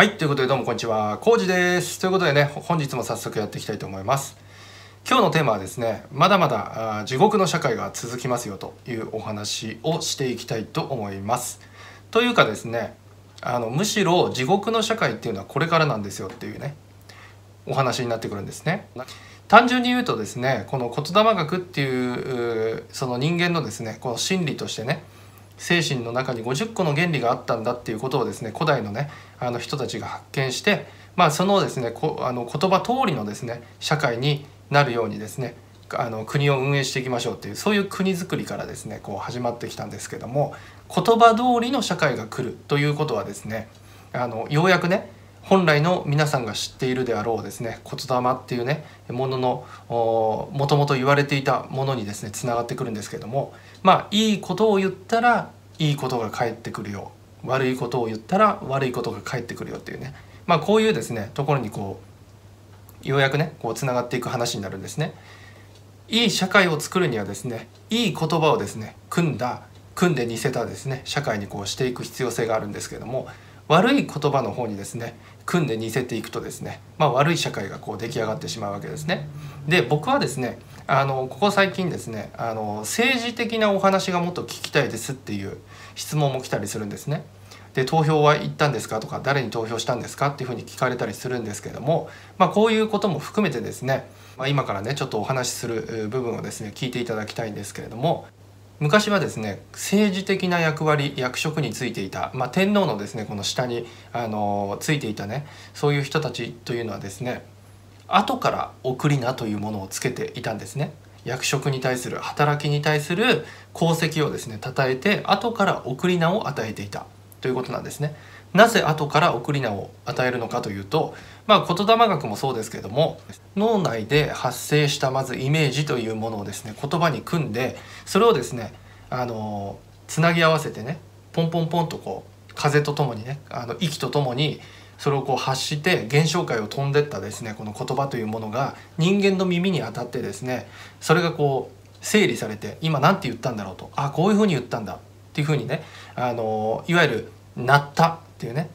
はい、ということでどうもこんにちは、コウジです。ということでね、本日も早速やっていきたいと思います。今日のテーマはですね、まだまだあ地獄の社会が続きますよというお話をしていきたいと思います。というかですね、あのむしろ地獄の社会っていうのはこれからなんですよっていうね、お話になってくるんですね。単純に言うとですねこの言霊学っていうその人間のですねこの心理としてね精神の中に50個の原理があったんだっていうことをですね古代のねあの人たちが発見してまあそのですねこあの言葉通りのですね社会になるようにですねあの国を運営していきましょうっていうそういう国づくりからですねこう始まってきたんですけども言葉通りの社会が来るということはですねあのようやくね本来の皆さんが知っているであろうですね言霊っていうねもののもともと言われていたものにですねつながってくるんですけどもまあいいことを言ったらいいことが返ってくるよ悪いことを言ったら悪いことが返ってくるよっていうねまあこういうですねところにこうようやくねこうつながっていく話になるんですね。いい社会を作るにはですねいい言葉をですね組んだ組んで似せたですね社会にこうしていく必要性があるんですけれども悪い言葉の方にですね組んで似せていくとですね、まあ、悪い社会がこう出来上がってしまうわけですね。で僕はですねあのここ最近ですねあの政治的なお話がもっと聞きたいですっていう質問も来たりするんですね。で投票は行ったんですかとか誰に投票したんですかっていうふうに聞かれたりするんですけども、まあ、こういうことも含めてですね、まあ、今からねちょっとお話しする部分をですね聞いていただきたいんですけれども昔はですね政治的な役割役職についていた、まあ、天皇のですねこの下にあのついていたねそういう人たちというのはですね後から送り名というものをつけていたんですね。役職に対する働きに対する功績をですね称えて後から送り名を与えていたということなんですね。なぜ後から送り名を与えるのかというと、まあ、言霊学もそうですけども脳内で発生したまずイメージというものをですね言葉に組んでそれをですねあのつなぎ合わせてねポンポンポンとこう風とともにねあの息とともにそれをこう発して現象界を飛んでったですねこの言葉というものが人間の耳に当たってですねそれがこう整理されて今何て言ったんだろうとあこういうふうに言ったんだっていうふうにねあのいわゆる「鳴った」っていうね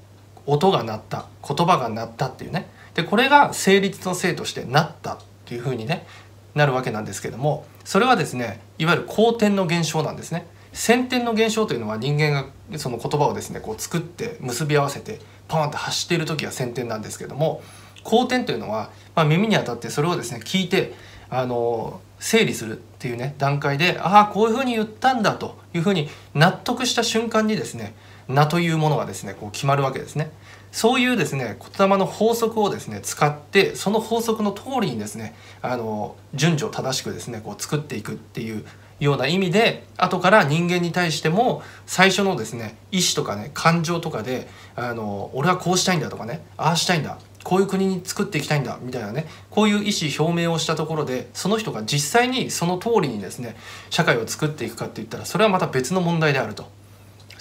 音が鳴った言葉が鳴ったっていうねでこれが成立の性としてなったっていうふうにねなるわけなんですけどもそれはですねいわゆる後天の現象なんですね。先天の現象というのは人間がその言葉をですねこう作って結び合わせてパーンって発している時が先天なんですけども後天というのは、まあ、耳に当たってそれをですね聞いてあの整理するっていうね段階でああこういうふうに言ったんだというふうに納得した瞬間にですね名というものがですねこう決まるわけですね。そういうですね言霊の法則をですね使ってその法則の通りにですねあの順序正しくですねこう作っていくっていうような意味で後から人間に対しても最初のですね意思とかね感情とかであの俺はこうしたいんだとかねああしたいんだこういう国に作っていきたいんだみたいなねこういう意思表明をしたところでその人が実際にその通りにですね社会を作っていくかっていったらそれはまた別の問題であると。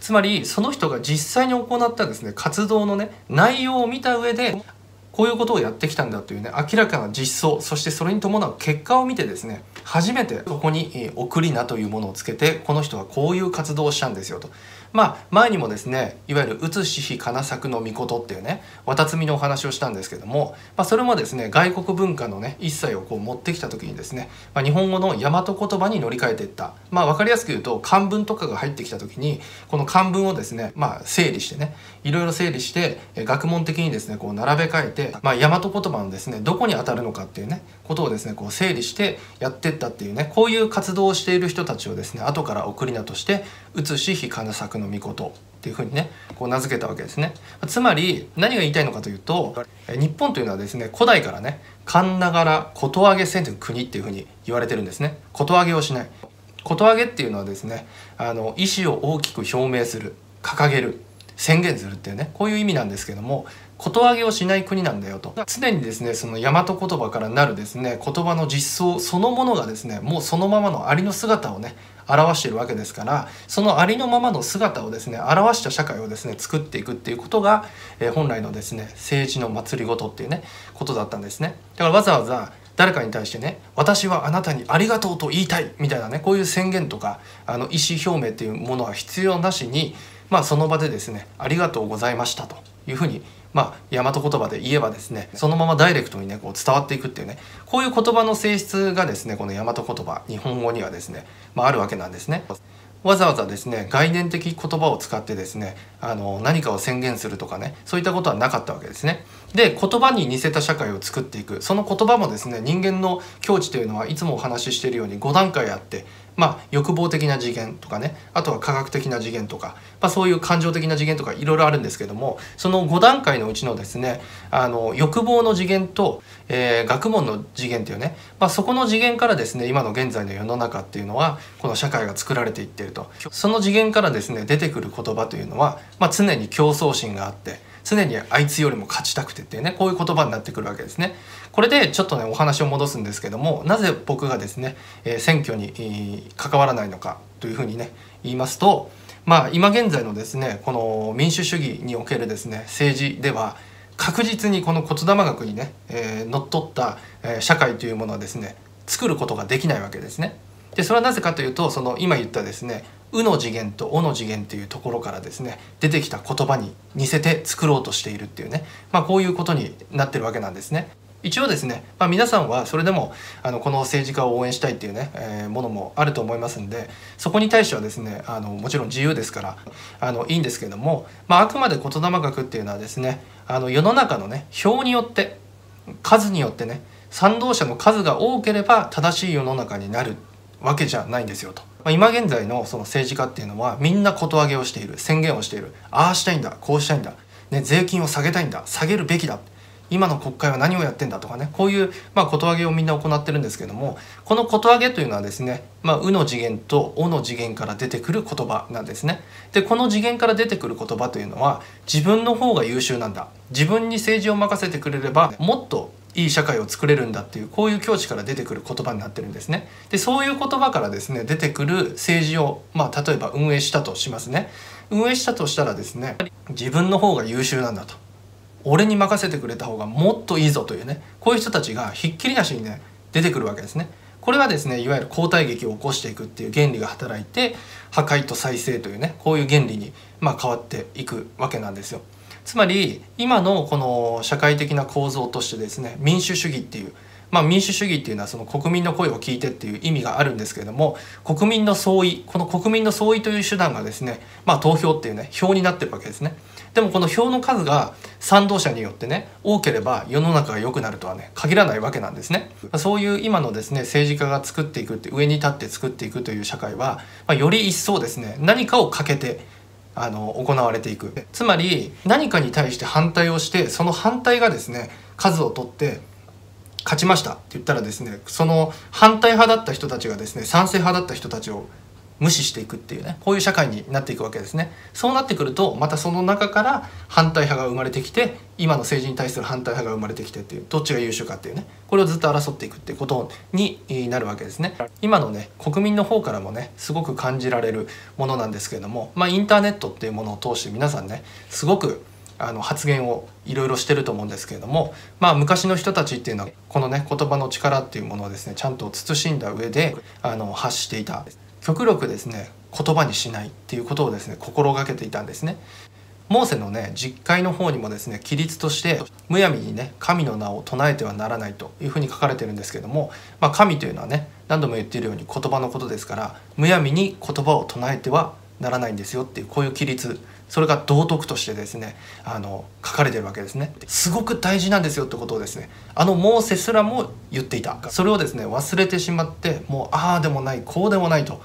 つまりその人が実際に行ったですね活動のね内容を見た上でこういうことをやってきたんだというね明らかな実装そしてそれに伴う結果を見てですね初めてここに「送りな」というものをつけてこの人はこういう活動をしたんですよと。まあ前にもですねいわゆる「うつしひ金作の御事」っていうね綿摘みのお話をしたんですけども、まあ、それもですね外国文化のね一切をこう持ってきた時にですね、まあ、日本語の大和言葉に乗り換えていった。まあ分かりやすく言うと漢文とかが入ってきた時にこの漢文をですねまあ整理してねいろいろ整理して学問的にですねこう並べ替えて、まあ、大和言葉のですねどこに当たるのかっていうねことをですねこう整理してやってったっていうねこういう活動をしている人たちをですね後から送り名として「うつしひ金作の御事」っていうふうにねこう名付けたわけですね。つまり何が言いたいのかというと日本というのはですね古代からね「神ながらこと上げせん国」っていうふうに言われてるんですね。こと上げをしない。こと上げっていうのはですねあの意思を大きく表明する掲げる宣言するっていうねこういう意味なんですけどもこと上げをしない国なんだよと。常にですねその大和言葉からなるですね言葉の実相そのものがですねもうそのままのありの姿をね表しているわけですからそのありのままの姿をですね表した社会をですね作っていくっていうことが、えー本来のですね政治の祭りごとっていうねことだったんですね。だからわざわざ誰かに対してね「私はあなたにありがとうと言いたい」みたいなねこういう宣言とかあの意思表明っていうものは必要なしにまあその場でですね「ありがとうございました」というふうにまあ大和言葉で言えばですねそのままダイレクトにねこう伝わっていくっていうねこういう言葉の性質がですねこの大和言葉日本語にはですね、まあ、あるわけなんですね。わざわざですね概念的言葉を使ってですねあの何かを宣言するとかねそういったことはなかったわけですね。で言葉に似せた社会を作っていくその言葉もですね人間の境地というのはいつもお話ししているように5段階あってまあ、欲望的な次元とかねあとは科学的な次元とか、まあ、そういう感情的な次元とかいろいろあるんですけどもその5段階のうちのですねあの欲望の次元と、えー、学問の次元っていうね、まあ、そこの次元からですね今の現在の世の中っていうのはこの社会が作られていってると。その次元からですね出てくる言葉というのは、まあ、常に競争心があって常にあいつよりも勝ちたくてっていうねこういう言葉になってくるわけですね。これでちょっとねお話を戻すんですけどもなぜ僕がですね、えー、選挙に、えー、関わらないのかというふうにね言いますとまあ今現在のですねこの民主主義におけるですね政治では確実にこの言霊学にね、えー、のっとった、えー、社会というものはですね作ることができないわけですね。でそれはなぜかというとその今言ったですね「う」の次元と「お」の次元っていうところからですね出てきた言葉に似せて作ろうとしているっていうね、まあ、こういうことになってるわけなんですね。一応ですね、まあ、皆さんはそれでもあのこの政治家を応援したいっていうね、えー、ものもあると思いますんでそこに対してはですねあのもちろん自由ですからあのいいんですけども、まあ、あくまで言霊学っていうのはですねあの世の中のね表によって数によってね賛同者の数が多ければ正しい世の中になるわけじゃないんですよと。まあ、今現在のその政治家っていうのはみんなこと上げをしている。宣言をしている。ああしたいんだ。こうしたいんだ、ね、税金を下げたいんだ。下げるべきだ。今の国会は何をやってんだとかね。こういう、まあ、こと上げをみんな行ってるんですけどもこのこと上げというのはですね「まあ、う」の次元と「お」の次元から出てくる言葉なんですね。でこの次元から出てくる言葉というのは自分の方が優秀なんだ。自分に政治を任せてくれればもっといい社会を作れるんだっていうこういう境地から出てくる言葉になってるんですね。でそういう言葉からですね出てくる政治を、まあ、例えば運営したとしますね。運営したとしたらですね自分の方が優秀なんだと俺に任せてくれた方がもっといいぞというねこういう人たちがひっきりなしにね出てくるわけですね。これはですねいわゆる交代劇を起こしていくっていう原理が働いて破壊と再生というねこういう原理にまあ変わっていくわけなんですよ。つまり今のこの社会的な構造としてですね民主主義っていうまあ、民主主義っていうのはその国民の声を聞いてっていう意味があるんですけれども国民の総意この国民の総意という手段がですね、まあ、投票っていうね票になってるわけですね。でもこの票の数が賛同者によってね多ければ世の中が良くなるとはね限らないわけなんですね。そういう今のですね政治家が作っていくって上に立って作っていくという社会は、まあ、より一層ですね何かをかけてあの行われていく。つまり何かに対して反対をしてその反対がですね数を取って勝ちましたって言ったらですねその反対派だった人たちがですね賛成派だった人たちを無視していくっていうねこういう社会になっていくわけですね。そうなってくるとまたその中から反対派が生まれてきて今の政治に対する反対派が生まれてきてっていうどっちが優秀かっていうねこれをずっと争っていくっていうことになるわけですね。今のね国民の方からもねすごく感じられるものなんですけれどもまあインターネットっていうものを通して皆さんねすごくあの発言をいろいろしてると思うんですけれどもまあ昔の人たちっていうのはこのね言葉の力っていうものをですねちゃんと慎んだ上であの発していた。極力ですね言葉にしないっていうことをですね心がけていたんですね。モーセのね実会の方にもですね規律としてむやみにね神の名を唱えてはならないというふうに書かれてるんですけども、まあ、神というのはね何度も言っているように言葉のことですからむやみに言葉を唱えてはならないんですよっていうこういう規律それが道徳としてですねあの書かれてるわけですねすごく大事なんですよってことをですねあのモーセすらも言っていたそれをですね忘れてしまってもうああでもないこうでもないと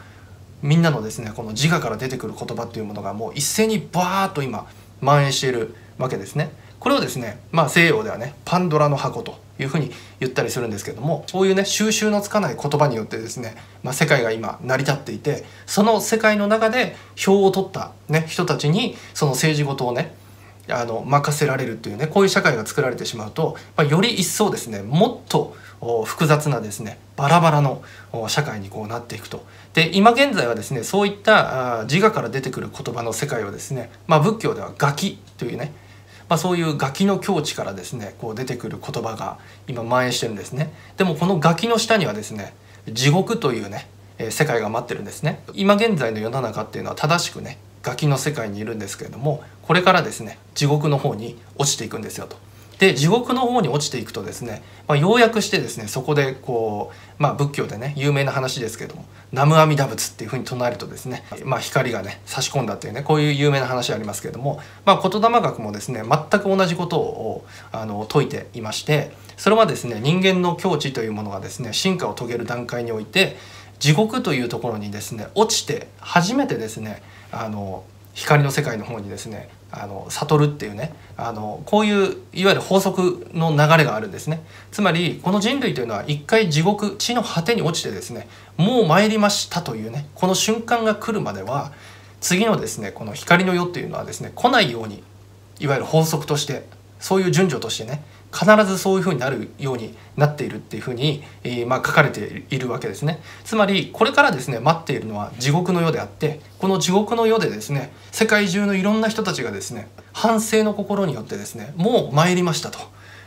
みんなのですねこの自我から出てくる言葉っていうものがもう一斉にバーッと今蔓延しているわけですね。これをですね、まあ、西洋ではねパンドラの箱というふうに言ったりするんですけどもそういうね収集のつかない言葉によってですね、まあ、世界が今成り立っていてその世界の中で票を取った、ね、人たちにその政治事をねあの任せられるっていうねこういう社会が作られてしまうと、まあ、より一層ですねもっと複雑なですねバラバラの社会にこうなっていくと。で今現在はですねそういった自我から出てくる言葉の世界をですね、まあ、仏教では「ガキ」というね、まあ、そういうガキの境地からですねこう出てくる言葉が今蔓延してるんですね。でもこのガキの下にはですね地獄というね世界が待ってるんですね今現在の世の中っていうのは正しくねガキの世界にいるんですけれどもこれからですね地獄の方に落ちていくんですよと。で地獄の方に落ちていくとですね、まあ、ようやくしてですねそこでこう、まあ、仏教でね有名な話ですけども「南無阿弥陀仏」っていうふうに唱えるとですね、まあ、光がね差し込んだっていうねこういう有名な話ありますけれども、まあ、言霊学もですね全く同じことをあの説いていましてそれはですね人間の境地というものがですね進化を遂げる段階において地獄というところにですね落ちて初めてですねあの光の世界の方にですねあの悟るっていうねあのこういういわゆる法則の流れがあるんですね。つまりこの人類というのは一回地獄地の果てに落ちてですねもう参りましたというねこの瞬間が来るまでは次のですねこの光の世っていうのはですね来ないようにいわゆる法則としてそういう順序としてね必ずそういうふうになるようになっているっていうふうに、えー、まあ、書かれているわけですね。つまりこれからですね待っているのは地獄の世であってこの地獄の世でですね世界中のいろんな人たちがですね反省の心によってですねもう参りましたと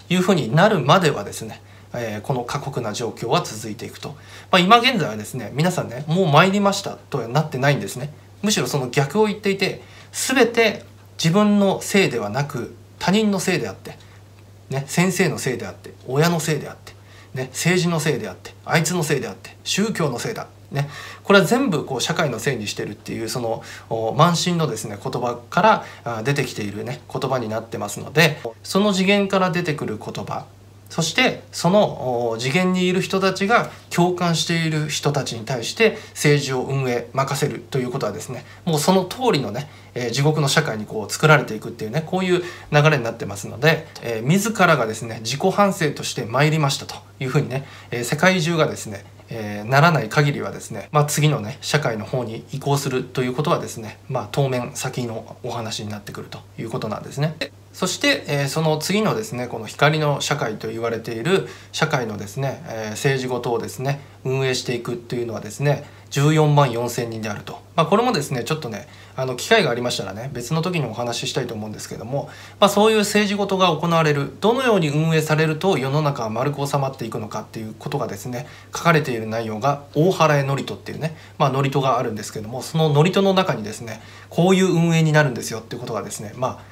いうふうになるまではですねえー、この過酷な状況は続いていくと、まあ、今現在はですね皆さんねもう参りましたとはなってないんですね。むしろその逆を言っていて全て自分のせいではなく他人のせいであってね、先生のせいであって親のせいであって、ね、政治のせいであってあいつのせいであって宗教のせいだ、ね、これは全部こう社会のせいにしてるっていうその慢心のですね言葉から出てきているね言葉になってますのでその次元から出てくる言葉そしてその次元にいる人たちが共感している人たちに対して政治を運営任せるということはですねもうその通りのね、え、地獄の社会にこう作られていくっていうねこういう流れになってますので、えー、自らがですね自己反省として参りましたというふうにね、えー、世界中がですねえー、ならない限りはですね、まあ、次のね社会の方に移行するということはですね、まあ、当面先のお話になってくるということなんですね。そして、えー、その次のですねこの光の社会と言われている社会のですね、えー、政治ごとをですね運営していくというのはですね14万4千人であると、まあ、これもですねちょっとねあの機会がありましたらね別の時にお話ししたいと思うんですけども、まあ、そういう政治ごとが行われるどのように運営されると世の中は丸く収まっていくのかっていうことがですね書かれている内容が大原江祝詞っていうね、まあ、祝詞があるんですけどもその祝詞の中にですねこういう運営になるんですよっていうことがですねまあ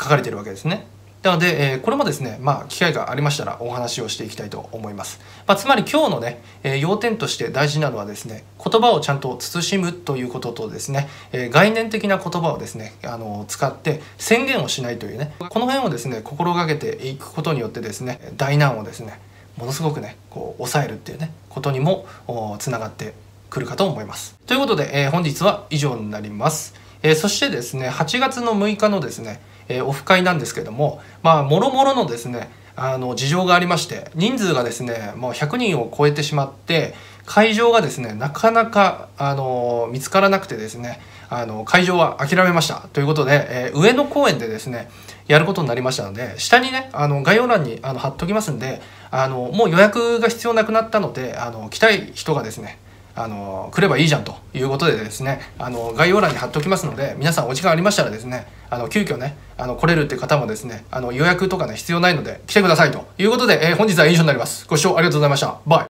書かれているわけですね。なので、えー、これもですね、まあ、機会がありましたらお話をしていきたいと思います。まあ、つまり今日のね、えー、要点として大事なのはですね、言葉をちゃんと慎むということとですね、えー、概念的な言葉をですね、あの使って宣言をしないというね、この辺をですね、心がけていくことによってですね、大難をですね、ものすごくね、こう抑えるっていうね、ことにもつながってくるかと思います。ということで、えー、本日は以上になります。えー、そしてですね、8月の6日のですね、えー、オフ会なんですけどもまあもろもろのですねあの事情がありまして人数がですねもう100人を超えてしまって会場がですねなかなかあの見つからなくてですねあの会場は諦めました。ということで、えー、上野公園でですねやることになりましたので下にねあの概要欄にあの貼っときますんであのもう予約が必要なくなったのであの来たい人がですねあの来ればいいじゃんということでですねあの概要欄に貼っておきますので皆さんお時間ありましたらですねあの急遽ねあの来れるって方もですねあの予約とかね必要ないので来てくださいということで、えー、本日は以上になります。ご視聴ありがとうございました。バイ。